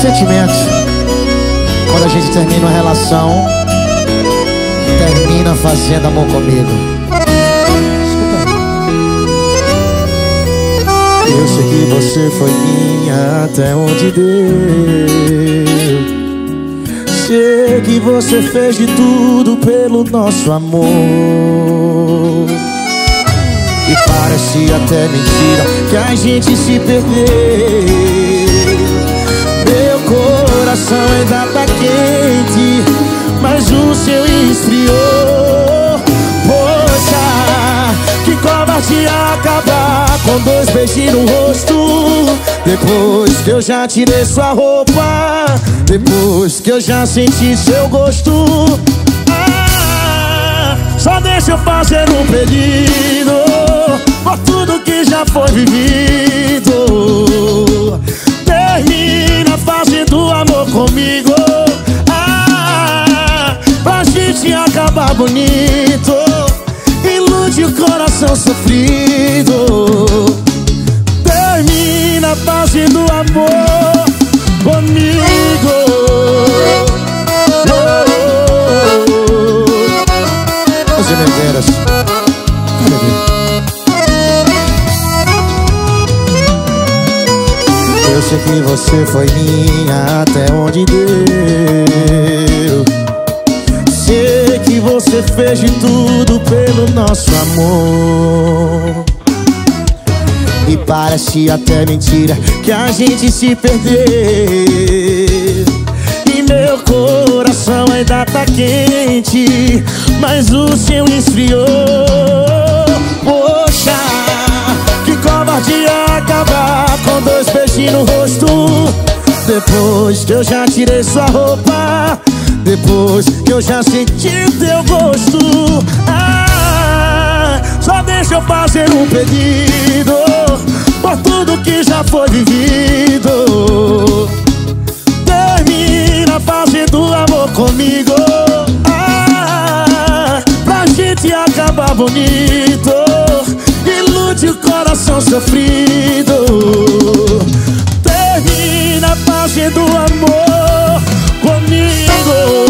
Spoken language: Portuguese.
sentimento quando a gente termina uma relação, termina fazendo amor comigo. Eu sei que você foi minha até onde deu. Sei que você fez de tudo pelo nosso amor. E parece até mentira que a gente se perdeu ainda tá quente Mas o seu esfriou. Poxa, que covardia acabar Com dois beijos no rosto. Depois que eu já tirei sua roupa Depois que eu já senti seu gosto. Ah, Só deixa eu fazer um pedido Por tudo que já foi vivido acabar bonito Ilude o coração sofrido. Termina fazendo amor comigo. As Menderas Eu sei que você foi minha até onde deu fez de tudo pelo nosso amor. E parece até mentira que a gente se perdeu E meu coração ainda tá quente Mas o seu esfriou. Poxa, que covardia acabar com dois beijinhos no rosto. Depois que eu já tirei sua roupa Depois que eu já senti teu gosto. Ah, Só deixa eu fazer um pedido Por tudo que já foi vivido. Termina fazendo amor comigo. Ah, Pra gente acabar bonito. Ilude o coração sofrido. Termina fazendo amor comigo